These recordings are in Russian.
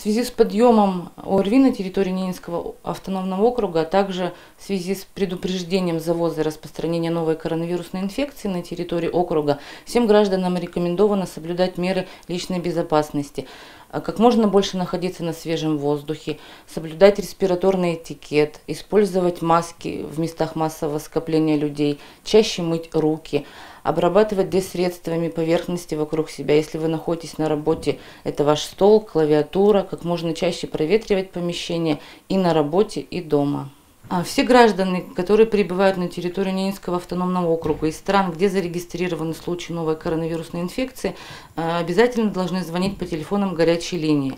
В связи с подъемом ОРВИ на территории Ненецкого автономного округа, а также в связи с предупреждением завоза и распространения новой коронавирусной инфекции на территории округа, всем гражданам рекомендовано соблюдать меры личной безопасности, а как можно больше находиться на свежем воздухе, соблюдать респираторный этикет, использовать маски в местах массового скопления людей, чаще мыть руки – обрабатывать десредствами поверхности вокруг себя. Если вы находитесь на работе, это ваш стол, клавиатура, как можно чаще проветривать помещение и на работе, и дома. А все граждане, которые прибывают на территорию Ненецкого автономного округа из стран, где зарегистрированы случаи новой коронавирусной инфекции, а, обязательно должны звонить по телефонам горячей линии.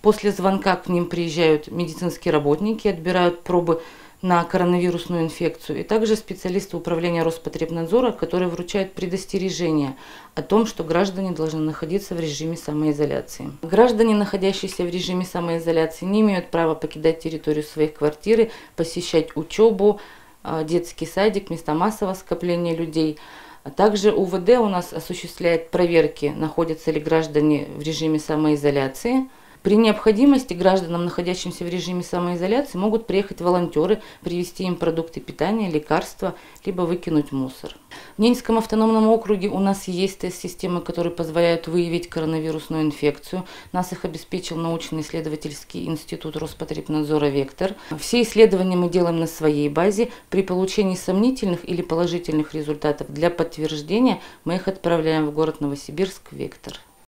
После звонка к ним приезжают медицинские работники, отбирают пробы на коронавирусную инфекцию, и также специалисты управления Роспотребнадзора, которые вручают предостережение о том, что граждане должны находиться в режиме самоизоляции. Граждане, находящиеся в режиме самоизоляции, не имеют права покидать территорию своей квартиры, посещать учебу, а, детский садик, места массового скопления людей. А также УВД у нас осуществляет проверки, находятся ли граждане в режиме самоизоляции – при необходимости гражданам, находящимся в режиме самоизоляции, могут приехать волонтеры, привезти им продукты питания, лекарства, либо выкинуть мусор. В Ненецком автономном округе у нас есть тест-системы, которые позволяют выявить коронавирусную инфекцию. Нас их обеспечил научно-исследовательский институт Роспотребнадзора «Вектор». Все исследования мы делаем на своей базе. При получении сомнительных или положительных результатов для подтверждения мы их отправляем в город Новосибирск «Вектор».